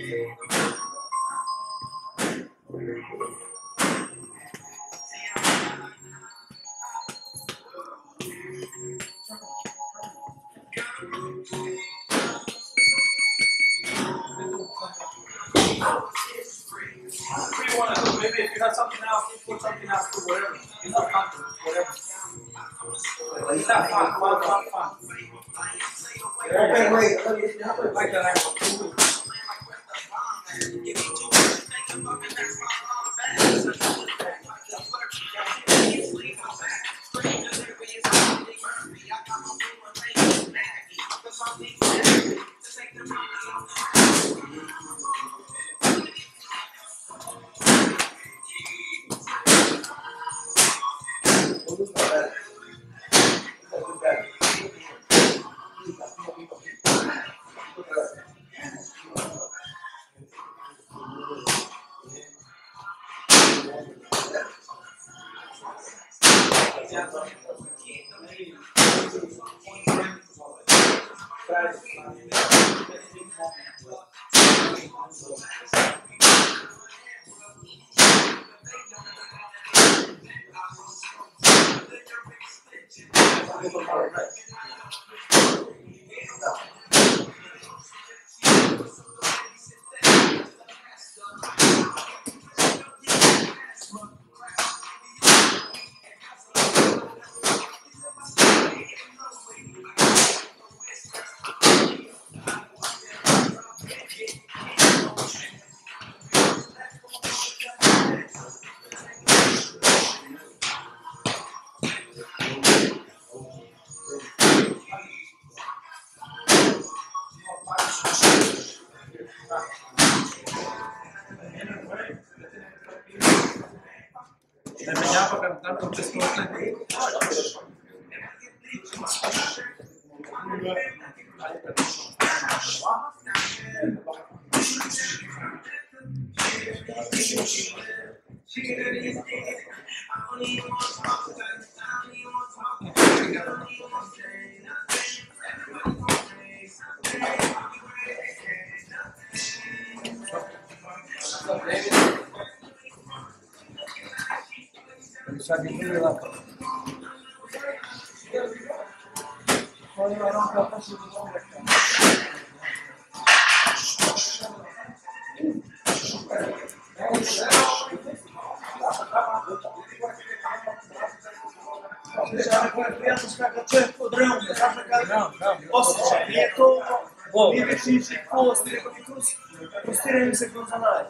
You want to do, maybe if you else, you E È impegnato per un tanto questo Thank you. Ele sabe que lá. Pode olhar um pouco sobre o nome Não, não. Posso te Вова. Віри чи інших прострілів, розстрілюємося в каналі.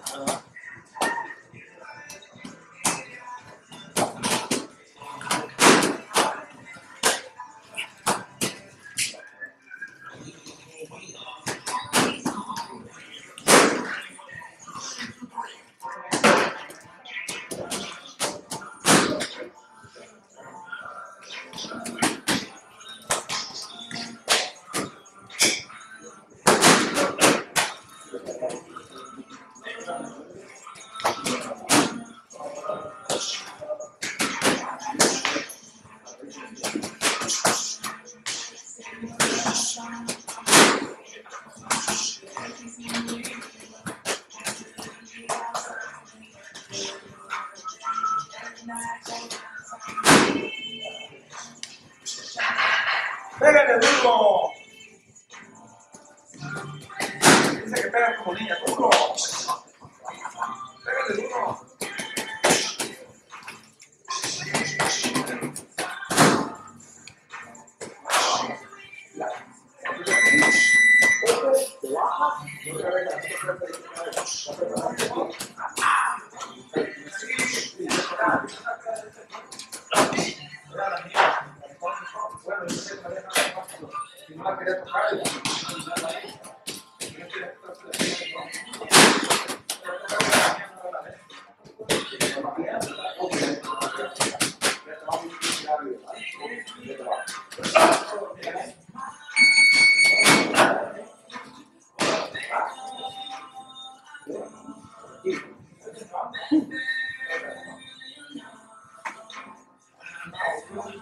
Pégale duro. Dice que pega como niña, duro. Wow.